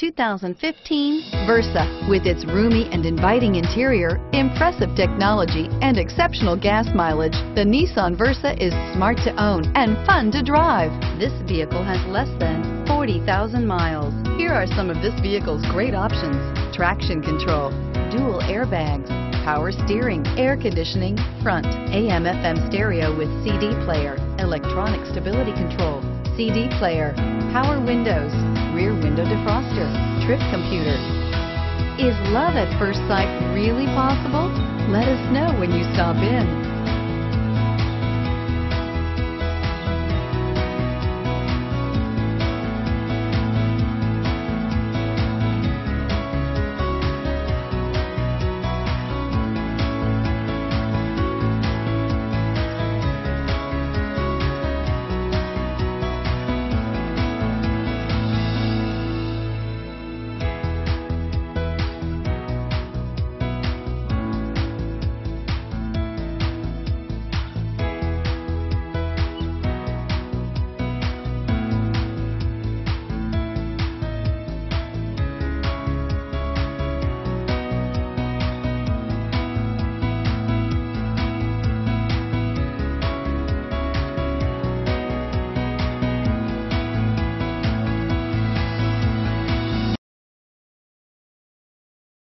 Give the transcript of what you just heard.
2015 Versa. With its roomy and inviting interior, impressive technology, and exceptional gas mileage, the Nissan Versa is smart to own and fun to drive. This vehicle has less than 40,000 miles. Here are some of this vehicle's great options. Traction control, dual airbags, power steering, air conditioning, front, AM FM stereo with CD player, electronic stability control, CD player, power windows, rear window defroster, trip computer. Is love at first sight really possible? Let us know when you stop in.